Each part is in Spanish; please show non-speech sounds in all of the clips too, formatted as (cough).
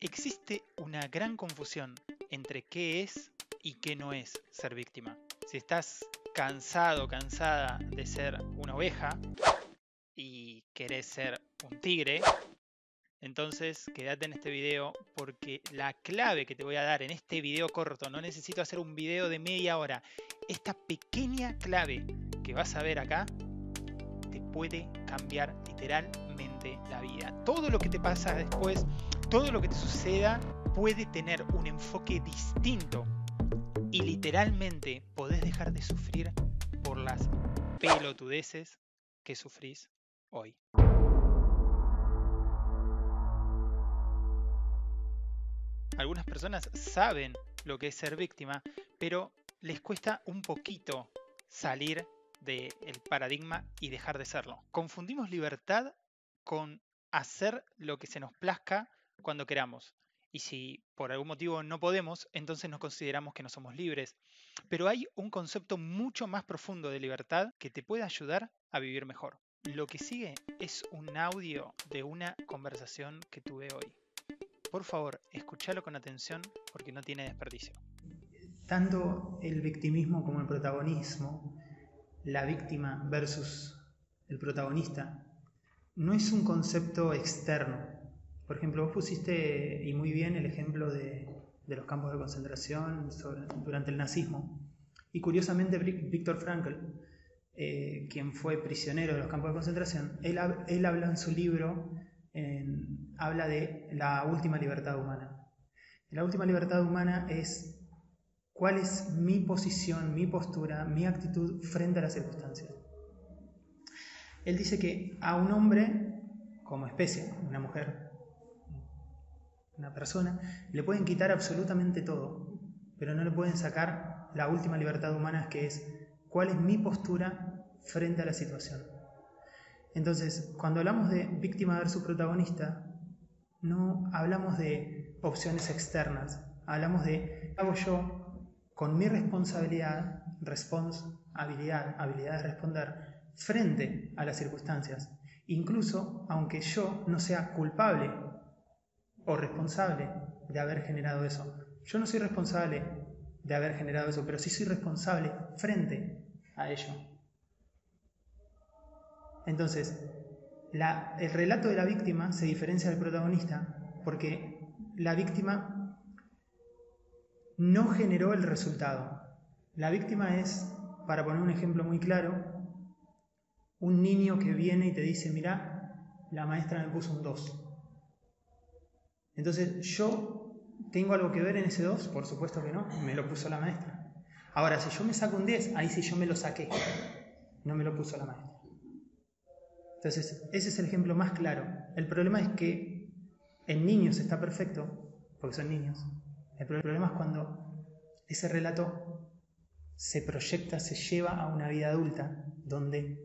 Existe una gran confusión entre qué es y qué no es ser víctima. Si estás cansado, cansada de ser una oveja y querés ser un tigre, entonces quédate en este video porque la clave que te voy a dar en este video corto, no necesito hacer un video de media hora, esta pequeña clave que vas a ver acá puede cambiar literalmente la vida. Todo lo que te pasa después, todo lo que te suceda puede tener un enfoque distinto y literalmente podés dejar de sufrir por las pelotudeces que sufrís hoy. Algunas personas saben lo que es ser víctima, pero les cuesta un poquito salir del paradigma y dejar de serlo. Confundimos libertad con hacer lo que se nos plazca cuando queramos. Y si por algún motivo no podemos, entonces nos consideramos que no somos libres. Pero hay un concepto mucho más profundo de libertad que te puede ayudar a vivir mejor. Lo que sigue es un audio de una conversación que tuve hoy. Por favor, escúchalo con atención porque no tiene desperdicio. Tanto el victimismo como el protagonismo, la víctima versus el protagonista, no es un concepto externo. Por ejemplo, vos pusiste, y muy bien, el ejemplo de, los campos de concentración durante el nazismo. Y curiosamente, Víctor Frankl, eh, quien fue prisionero de los campos de concentración, él, él habla en su libro habla de la última libertad humana. La última libertad humana es cuál es mi posición, mi postura, mi actitud frente a las circunstancias. Él dice que a un hombre, como especie, una mujer, una persona, le pueden quitar absolutamente todo, pero no le pueden sacar la última libertad humana, que es cuál es mi postura frente a la situación. Entonces, cuando hablamos de víctima versus protagonista, no hablamos de opciones externas, hablamos de ¿qué hago yo con mi responsabilidad, responsabilidad, habilidad de responder frente a las circunstancias, incluso aunque yo no sea culpable o responsable de haber generado eso. Yo no soy responsable de haber generado eso, pero sí soy responsable frente a ello. Entonces, el relato de la víctima se diferencia del protagonista porque la víctima no generó el resultado. La víctima es, para poner un ejemplo muy claro, un niño que viene y te dice, mira, la maestra me puso un 2. Entonces, ¿yo tengo algo que ver en ese 2? Por supuesto que no, me lo puso la maestra. Ahora, si yo me saco un 10, ahí sí yo me lo saqué, no me lo puso la maestra. Entonces, ese es el ejemplo más claro. El problema es que en niños está perfecto, porque son niños. El problema es cuando ese relato se proyecta, se lleva a una vida adulta, donde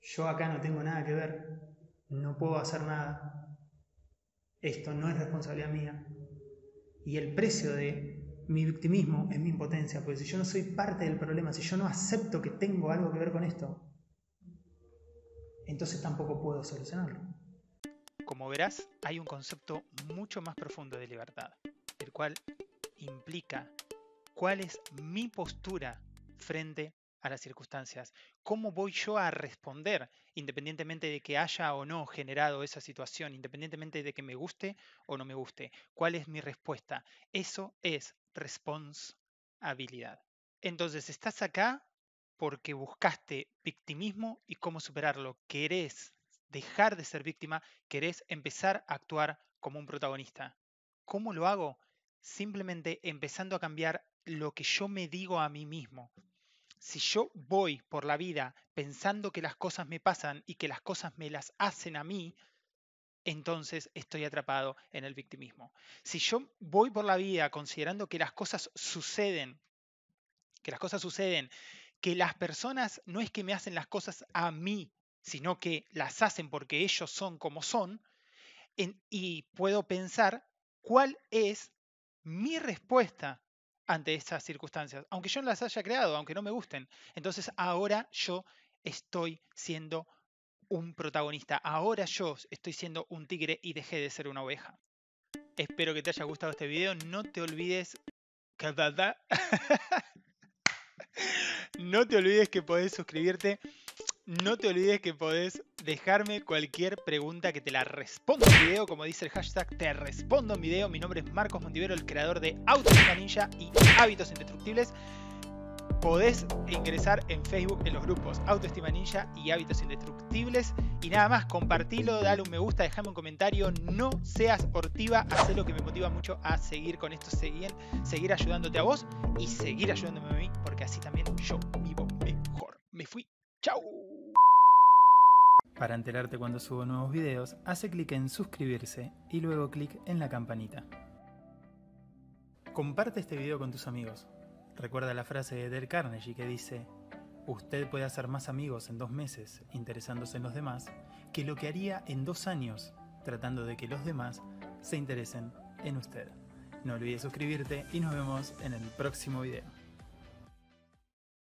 yo acá no tengo nada que ver, no puedo hacer nada, esto no es responsabilidad mía. Y el precio de mi victimismo es mi impotencia, porque si yo no soy parte del problema, si yo no acepto que tengo algo que ver con esto, entonces tampoco puedo solucionarlo. Como verás, hay un concepto mucho más profundo de libertad, el cual implica cuál es mi postura frente a las circunstancias, cómo voy yo a responder independientemente de que haya o no generado esa situación, independientemente de que me guste o no me guste, cuál es mi respuesta. Eso es responsabilidad. Entonces, estás acá porque buscaste victimismo y cómo superarlo. Querés dejar de ser víctima, querés empezar a actuar como un protagonista. ¿Cómo lo hago? Simplemente empezando a cambiar lo que yo me digo a mí mismo. Si yo voy por la vida pensando que las cosas me pasan y que las cosas me las hacen a mí, entonces estoy atrapado en el victimismo. Si yo voy por la vida considerando que las cosas suceden, que las cosas suceden que las personas no es que me hacen las cosas a mí, sino que las hacen porque ellos son como son, y puedo pensar cuál es mi respuesta ante esas circunstancias, aunque yo no las haya creado, aunque no me gusten. Entonces ahora yo estoy siendo un protagonista, ahora yo estoy siendo un tigre y dejé de ser una oveja. Espero que te haya gustado este video. No te olvides... (laughs) no te olvides que podés suscribirte. No te olvides que podés dejarme cualquier pregunta que te la respondo en video. Como dice el hashtag, te respondo en video. Mi nombre es Marcos Montivero, el creador de Autoestima Ninja y Hábitos Indestructibles podés ingresar en Facebook en los grupos Autoestima Ninja y Hábitos Indestructibles. Y nada más, compartilo, dale un me gusta, dejame un comentario, no seas hortiva, haz lo que me motiva mucho a seguir con esto, seguir, seguir ayudándote a vos y seguir ayudándome a mí, porque así también yo vivo mejor. Me fui, chau. Para enterarte cuando subo nuevos videos, hace clic en suscribirse y luego clic en la campanita. Comparte este video con tus amigos Recuerda la frase de Del Carnegie que dice, usted puede hacer más amigos en dos meses interesándose en los demás que lo que haría en dos años tratando de que los demás se interesen en usted. No olvides suscribirte y nos vemos en el próximo video.